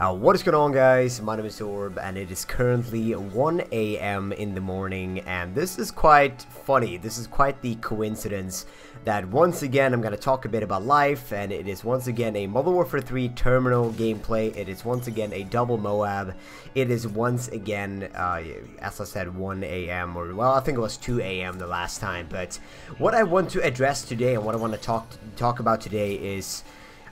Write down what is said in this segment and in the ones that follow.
Uh, what is going on guys, my name is Orb and it is currently 1 a.m. in the morning and this is quite funny, this is quite the coincidence that once again I'm going to talk a bit about life and it is once again a Modern Warfare 3 terminal gameplay, it is once again a double Moab, it is once again, uh, as I said 1 a.m. or well I think it was 2 a.m. the last time, but what I want to address today and what I want to talk, talk about today is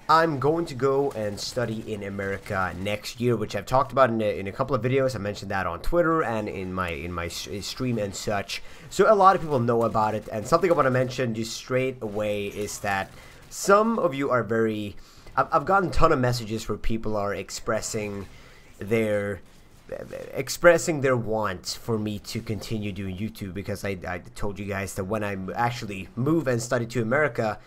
I'm going to go and study in America next year, which I've talked about in a, in a couple of videos. I mentioned that on Twitter and in my in my uh, stream and such. So a lot of people know about it. And something I want to mention just straight away is that some of you are very. I've, I've gotten a ton of messages where people are expressing their expressing their want for me to continue doing YouTube because I, I told you guys that when I actually move and study to America,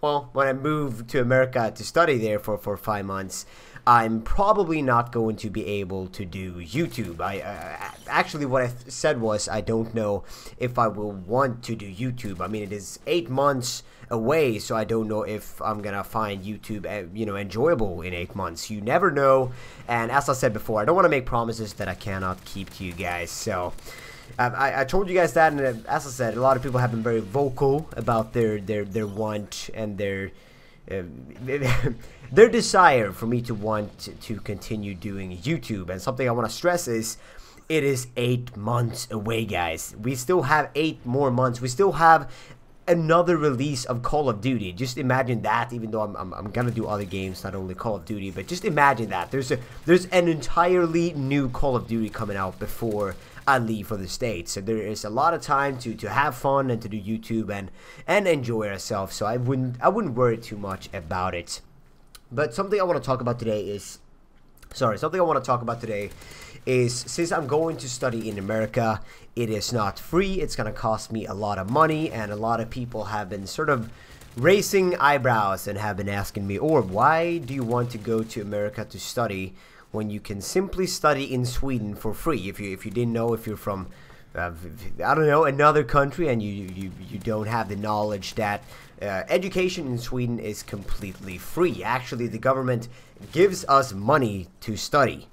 well, when I move to America to study there for, for five months, I'm probably not going to be able to do YouTube. I uh, actually what I said was I don't know if I will want to do YouTube. I mean, it is eight months away, so I don't know if I'm gonna find YouTube, uh, you know, enjoyable in eight months. You never know. And as I said before, I don't want to make promises that I cannot keep to you guys. So. I, I, told you guys that, and uh, as I said, a lot of people have been very vocal about their their their want and their uh, their desire for me to want to continue doing YouTube. And something I want to stress is it is eight months away, guys. We still have eight more months. We still have another release of Call of Duty. Just imagine that, even though I'm, I'm, I'm, gonna do other games, not only Call of Duty, but just imagine that. There's a there's an entirely new Call of Duty coming out before I leave for the States. So there is a lot of time to, to have fun and to do YouTube and and enjoy ourselves. So I wouldn't I wouldn't worry too much about it. But something I want to talk about today is sorry, something I want to talk about today is since I'm going to study in America, it is not free. It's going to cost me a lot of money and a lot of people have been sort of raising eyebrows and have been asking me, or why do you want to go to America to study when you can simply study in Sweden for free? If you if you didn't know, if you're from uh, I don't know another country and you you you don't have the knowledge that uh, education in Sweden is completely free. Actually, the government gives us money to study.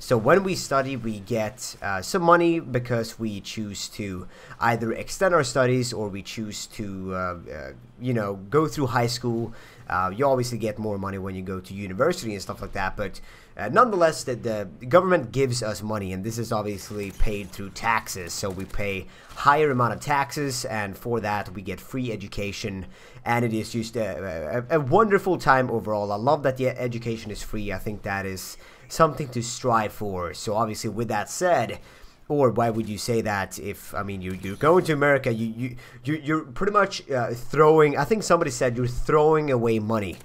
So when we study, we get uh, some money because we choose to either extend our studies or we choose to, uh, uh, you know, go through high school. Uh, you obviously get more money when you go to university and stuff like that, but uh, nonetheless, the, the government gives us money, and this is obviously paid through taxes. So we pay higher amount of taxes, and for that we get free education, and it is just a, a, a wonderful time overall. I love that the education is free. I think that is something to strive for. So obviously, with that said, or why would you say that if I mean you you're going to America, you you, you you're pretty much uh, throwing. I think somebody said you're throwing away money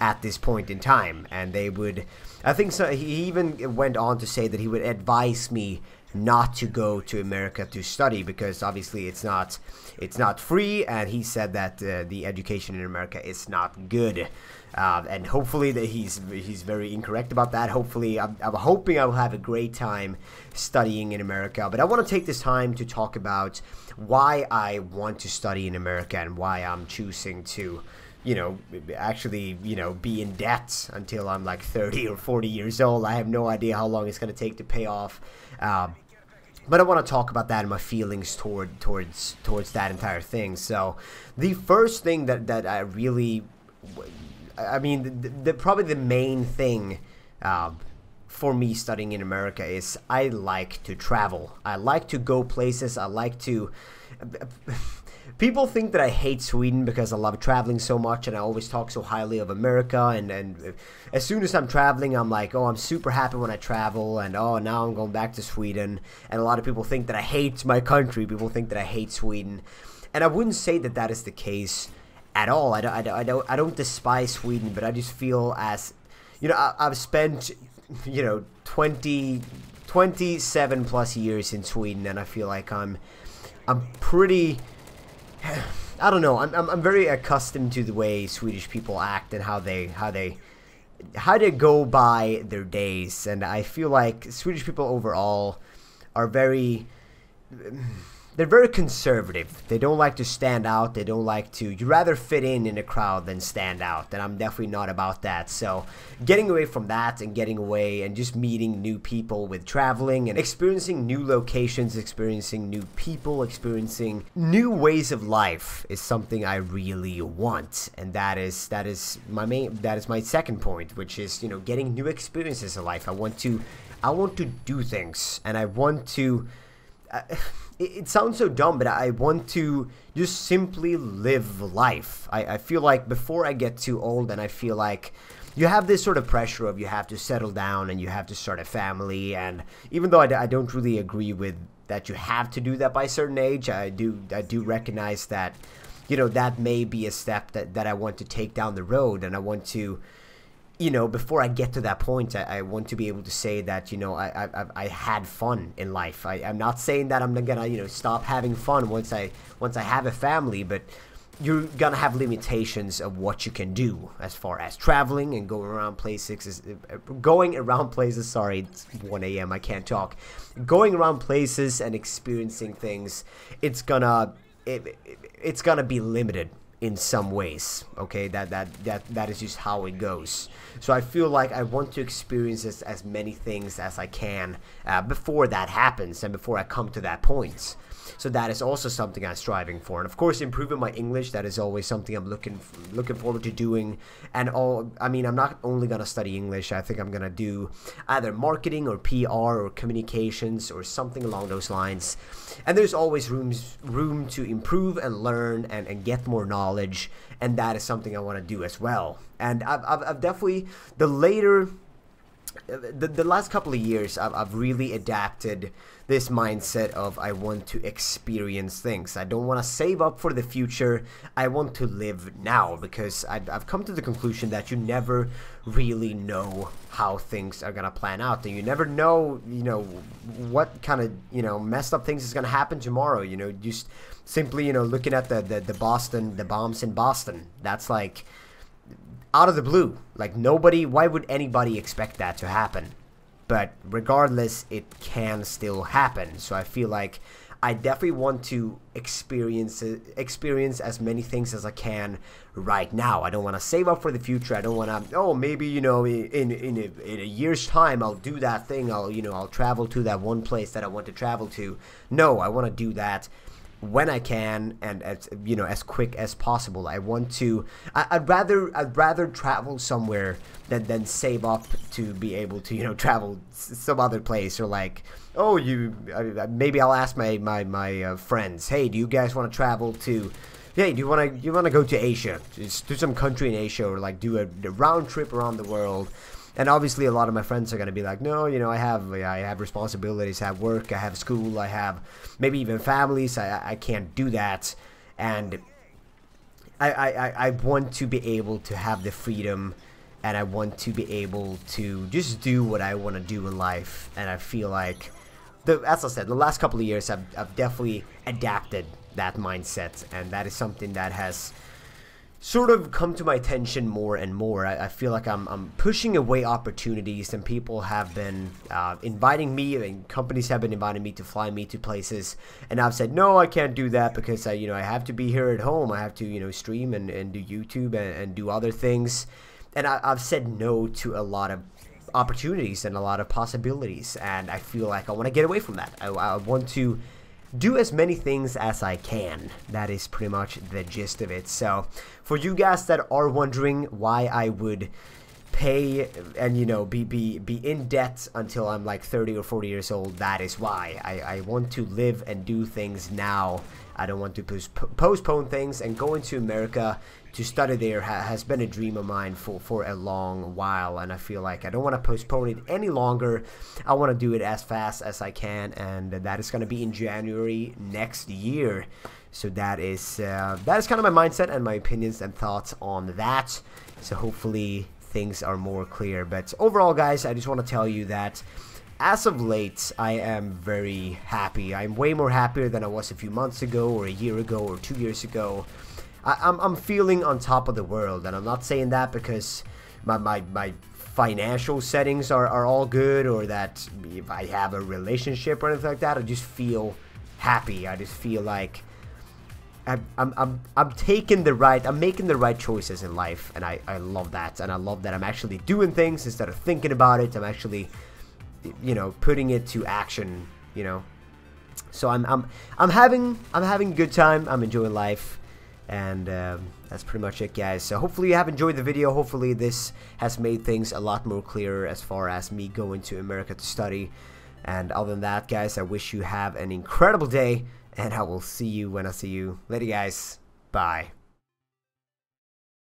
at this point in time, and they would. I think so. He even went on to say that he would advise me not to go to America to study because obviously it's not it's not free, and he said that uh, the education in America is not good. Uh, and hopefully that he's he's very incorrect about that. Hopefully, I'm, I'm hoping I will have a great time studying in America. But I want to take this time to talk about why I want to study in America and why I'm choosing to, you know, actually, you know, be in debt until I'm like 30 or 40 years old. I have no idea how long it's going to take to pay off. Uh, but I want to talk about that and my feelings toward towards towards that entire thing. So, the first thing that that I really I mean, the, the, probably the main thing uh, for me studying in America is I like to travel. I like to go places. I like to. People think that I hate Sweden because I love traveling so much and I always talk so highly of America. And, and as soon as I'm traveling, I'm like, oh, I'm super happy when I travel. And oh, now I'm going back to Sweden. And a lot of people think that I hate my country. People think that I hate Sweden. And I wouldn't say that that is the case at all. I don't, I don't, I don't, I don't despise Sweden, but I just feel as, you know, I, have spent, you know, 20, 27 plus years in Sweden, and I feel like I'm, I'm pretty, I don't know, I'm, I'm, I'm very accustomed to the way Swedish people act and how they, how they, how they go by their days, and I feel like Swedish people overall are very they're very conservative. They don't like to stand out. They don't like to. You rather fit in in a crowd than stand out. And I'm definitely not about that. So, getting away from that and getting away and just meeting new people with traveling and experiencing new locations, experiencing new people, experiencing new ways of life is something I really want. And that is that is my main that is my second point, which is, you know, getting new experiences in life. I want to I want to do things and I want to it, it, sounds so dumb, but I want to just simply live life. I, I feel like before I get too old, and I feel like you have this sort of pressure of you have to settle down and you have to start a family. And even though I, I don't really agree with that, you have to do that by a certain age. I do I do recognize that, you know, that may be a step that that I want to take down the road, and I want to you know, before I get to that point, I, I, want to be able to say that, you know, I, I, I had fun in life. I, I'm not saying that I'm gonna, you know, stop having fun once I once I have a family, but you're gonna have limitations of what you can do as far as traveling and going around places. Uh, going around places. Sorry, it's 1 a.m. I can't talk. Going around places and experiencing things. It's gonna it, it, it's gonna be limited in some ways okay? That that that that is just how it goes. So i feel like i want to experience as, as many things as i can uh, before that happens and before i come to that point so that is also something I'm striving for. And of course, improving my English, that is always something I'm looking looking forward to doing. And all, I mean, I'm not only gonna study English. I think I'm gonna do either marketing or PR or communications or something along those lines. And there's always rooms room to improve and learn and, and get more knowledge. And that is something I want to do as well. And I've, I've, I've definitely the later the, the last couple of years I've, I've really adapted this mindset of I want to experience things. I don't want to save up for the future. I want to live now because I've, I've come to the conclusion that you never really know how things are going to plan out. And you never know, you know, what kind of, you know, messed up things is going to happen tomorrow. You know, just simply, you know, looking at the, the, the Boston, the bombs in Boston. That's like out of the blue. Like nobody, why would anybody expect that to happen? But regardless, it can still happen. So I feel like I definitely want to experience experience as many things as I can right now. I don't want to save up for the future. I don't want to. Oh, maybe you know, in in a, in a year's time, I'll do that thing. I'll you know, I'll travel to that one place that I want to travel to. No, I want to do that when I can and as you know as quick as possible. I want to. I, would rather I'd rather travel somewhere than than save up to be able to you know travel some other place or like oh you maybe I'll ask my my my uh, friends hey do you guys want to travel to hey do you want to you want to go to Asia just do some country in Asia or like do a, a round trip around the world and obviously a lot of my friends are going to be like no you know i have i have responsibilities i have work i have school i have maybe even families i, I can't do that. And I, I, I want to be able to have the freedom and I want to be able to just do what I want to do in life. And I feel like the as I said the last couple of years I've, I've definitely adapted that mindset. And that is something that has sort of come to my attention more and more. I, I, feel like I'm, I'm pushing away opportunities, and people have been uh, inviting me, and companies have been inviting me to fly me to places, and I've said no, I can't do that because I, you know, I have to be here at home. I have to, you know, stream and, and do YouTube and, and do other things, and I, I've said no to a lot of opportunities and a lot of possibilities, and I feel like I want to get away from that. I, I want to do as many things as I can. That is pretty much the gist of it. So, for you guys that are wondering why I would pay and you know be be be in debt until I'm like 30 or 40 years old that is why I, I want to live and do things now I don't want to postpone things and going to America to study there ha has been a dream of mine for, for a long while and I feel like I don't want to postpone it any longer. I want to do it as fast as I can and that is going to be in January next year. So that is uh, that is kind of my mindset and my opinions and thoughts on that. So hopefully things are more clear. But overall guys I just want to tell you that as of late, I am very happy. I'm way more happier than I was a few months ago, or a year ago, or two years ago. I, am I'm, I'm feeling on top of the world, and I'm not saying that because my, my, my financial settings are, are all good, or that if I have a relationship or anything like that, I just feel happy. I just feel like I'm, I'm, I'm, I'm taking the right, I'm making the right choices in life, and I, I love that, and I love that I'm actually doing things instead of thinking about it. I'm actually, you know, putting it to action. You know, so I'm, I'm, I'm having, I'm having a good time. I'm enjoying life, and um, that's pretty much it, guys. So hopefully you have enjoyed the video. Hopefully this has made things a lot more clearer as far as me going to America to study. And other than that, guys, I wish you have an incredible day and I will see you when I see you. Later, guys. Bye.